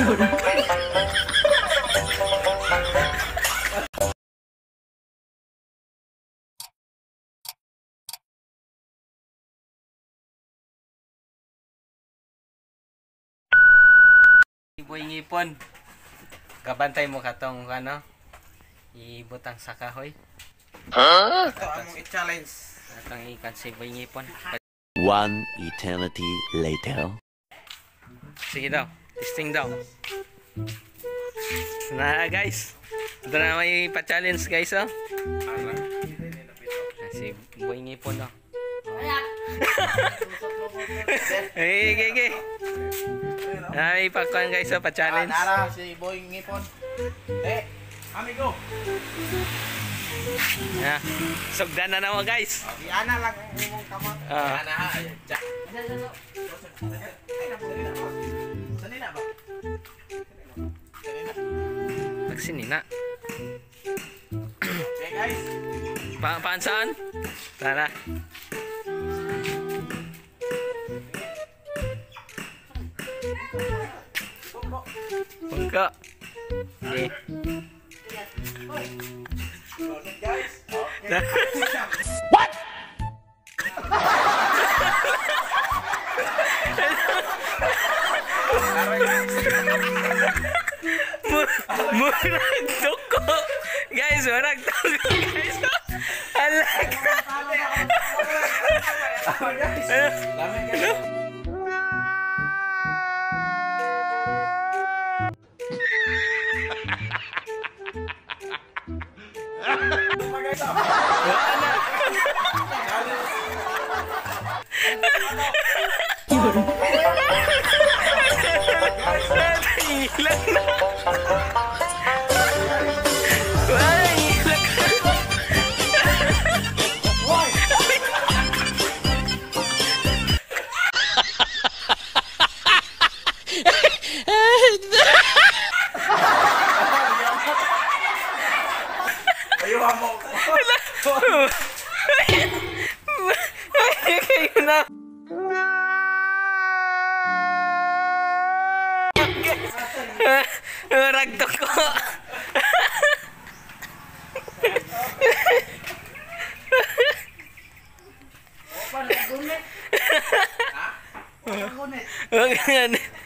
Boy ngipon. Kabantay mo katong ano? Ibutang sa kahoy. Ito ang i-challenge. Atong ikan si boy ngipon. One eternity later. Sige daw. Testing daw. Na guys. Ito na may pa-challenge guys oh. Ah, Si boy ngipon oh. Eh, okay, okay. Ay, pakuan guys oh, Ah, pa-challenge. nara si Boy Ngipon. Eh, amigo. Yeah. Sugdan na naman guys. Si Ana lang kamot. Ah. Ha. Na ba? Sali na. Okay guys. Pa paan saan? Tara. Pungko. Okay. Okay Murag toko. Guys, murag toko. Guys, alaga. Ano? Ayuhan mo. Ay, kayo na. Murag tuko. Gunit. Huwag yan. Sila sila.